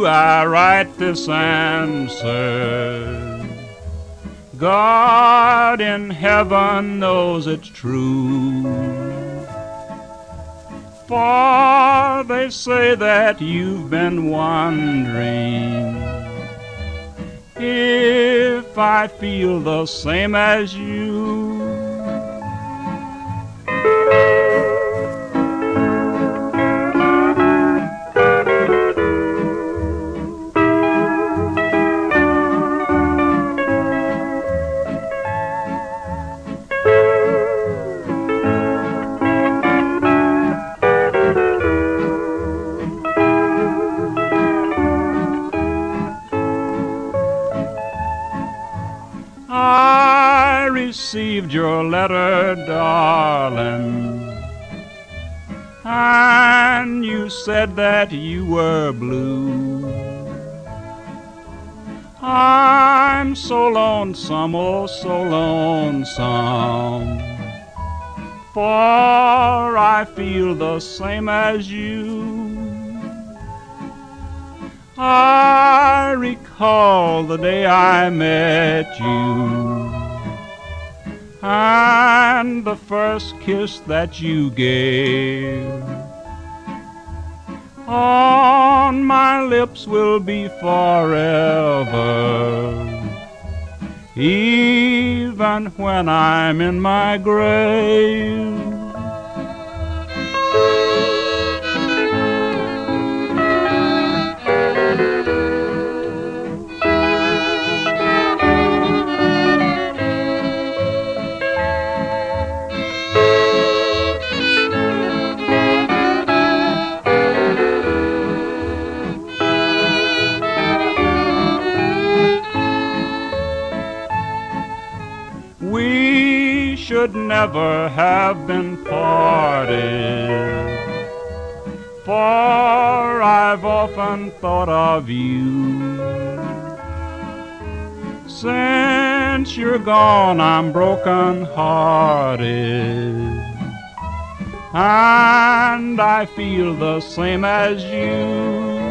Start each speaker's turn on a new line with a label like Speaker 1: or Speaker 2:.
Speaker 1: you I write this answer. God in heaven knows it's true. For they say that you've been wondering if I feel the same as you. Received your letter, darling, and you said that you were blue. I'm so lonesome, oh, so lonesome, for I feel the same as you. I recall the day I met you and the first kiss that you gave. On my lips will be forever, even when I'm in my grave. We should never have been parted. For I've often thought of you. Since you're gone, I'm broken hearted. And I feel the same as you.